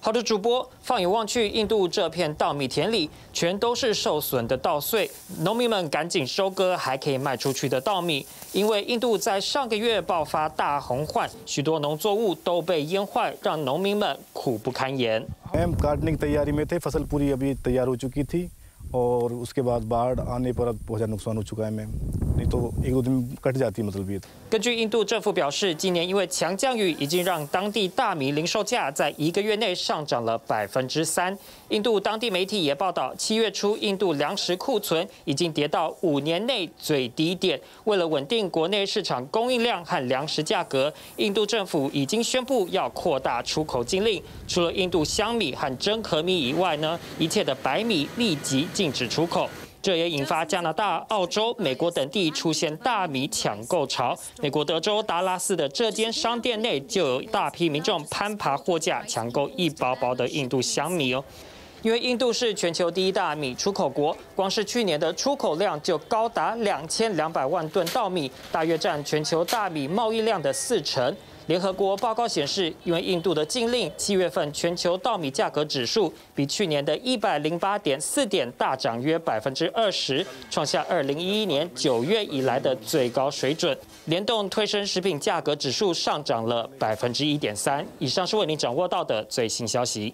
好的，主播，放眼望去，印度这片稻米田里全都是受损的稻穗，农民们赶紧收割还可以卖出去的稻米，因为印度在上个月爆发大洪患，许多农作物都被淹坏，让农民们苦不堪言。हम काटने की तैयारी में थे फसल पूरी अभी तैयार हो चुकी थी और उसके बाद बाढ़ आने पर बहुत ज़्यादा नुकसान हो चुका है मैम नहीं तो एक दो दिन कट जाती है मतलब ये 根据印度政府表示，今年因为强降雨，已经让当地大米零售价在一个月内上涨了百分之三。印度当地媒体也报道，七月初印度粮食库存已经跌到五年内最低点。为了稳定国内市场供应量和粮食价格，印度政府已经宣布要扩大出口禁令。除了印度香米和真壳米以外呢，一切的白米立即禁止出口。 这也引发加拿大、澳洲、美国等地出现大米抢购潮。美国德州达拉斯的这间商店内就有大批民众攀爬货架抢购一包包的印度香米哦。因为印度是全球第一大米出口国，光是去年的出口量就高达两千两百万吨稻米，大约占全球大米贸易量的四成。联合国报告显示，因为印度的禁令，七月份全球稻米价格指数比去年的一百零八点四点大涨约百分之二十，创下二零一一年九月以来的最高水准，联动推升食品价格指数上涨了百分之一点三。以上是为您掌握到的最新消息。